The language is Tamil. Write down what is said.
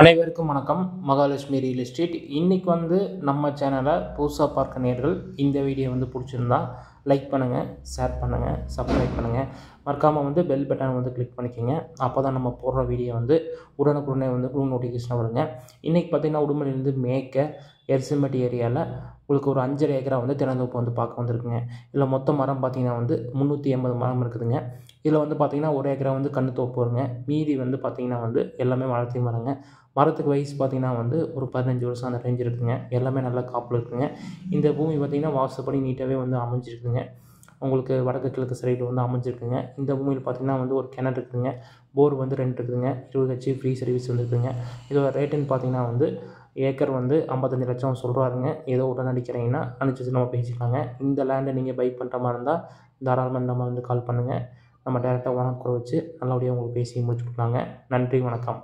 அனைவருக்கும் வணக்கம். மகாலட்சுமி ரியல் எஸ்டேட் இன்றைக்கி வந்து நம்ம சேனலை புதுசாக பார்க்க நேர்கள் இந்த வீடியோ வந்து பிடிச்சிருந்தா லைக் பண்ணுங்கள் ஷேர் பண்ணுங்கள் சப்ஸ்கிரைப் பண்ணுங்கள் மறக்காமல் வந்து பெல் பட்டனை வந்து கிளிக் பண்ணிக்கோங்க. அப்போ தான் நம்ம போடுற வீடியோ வந்து உடனுக்குடனே வந்து உங்களுக்கு நோட்டிஃபிகேஷன் வருங்க. இன்றைக்கி பார்த்திங்கன்னா உடுமலையிலேருந்து மேற்க எரிசம்பட்டி ஏரியாவில் உங்களுக்கு ஒரு அஞ்சரை ஏக்கரா வந்து திறந்தோப்பு வந்து பார்க்க வந்திருக்குங்க. இதில் மொத்த மரம் பார்த்தீங்கன்னா வந்து முந்நூற்றி எண்பது மரம் இருக்குதுங்க. இதில் வந்து பார்த்தீங்கன்னா ஒரு ஏக்கரா வந்து கண்ணு தோப்பு வருங்க. மீதி வந்து பார்த்தீங்கன்னா வந்து எல்லாமே வளர்த்தி மரங்க. மரத்துக்கு வயசு பார்த்தீங்கன்னா வந்து ஒரு பதினஞ்சு வருஷம் அந்த ரேஞ்ச் இருக்குதுங்க. எல்லாமே நல்லா காப்பில் இருக்குங்க. இந்த பூமி பார்த்தீங்கன்னா வாசப்படி நீட்டாகவே வந்து அமைஞ்சிருக்குதுங்க. உங்களுக்கு வடக்கு கிழக்கு சைடு வந்து அமைஞ்சிருக்குங்க. இந்த பூமியில் பார்த்தீங்கன்னா வந்து ஒரு கிணறு இருக்குதுங்க போர் வந்து ரெண்டு இருக்குதுங்க இருபது ஹெச்பி ஃப்ரீ சர்வீஸ் வந்து இருக்குதுங்க இதோட ரேட்டுன்னு பார்த்தீங்கன்னா வந்து ஏக்கர் வந்து ஐம்பத்தஞ்சு லட்சம் சொல்கிறாருங்க ஏதோ உடனடிக்கிறீங்கன்னா அனுப்பிச்சு நம்ம பேசிக்கலாங்க. இந்த லேண்டை நீங்கள் பை பண்ணுற மாதிரி இருந்தால் தாராளமாக நம்ம வந்து கால் பண்ணுங்கள் நம்ம டேரெக்டாக ஓனர் கூட வச்சு நல்லபடியாக உங்களுக்கு பேசி முடிச்சு கொடுக்கலாங்க நன்றி வணக்கம்.